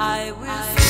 I will